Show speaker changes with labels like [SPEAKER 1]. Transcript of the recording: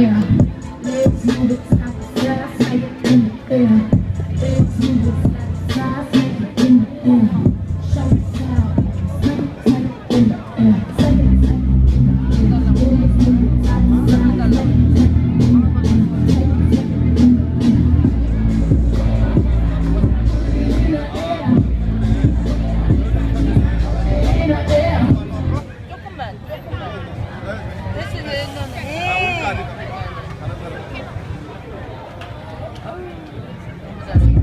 [SPEAKER 1] Yeah. Put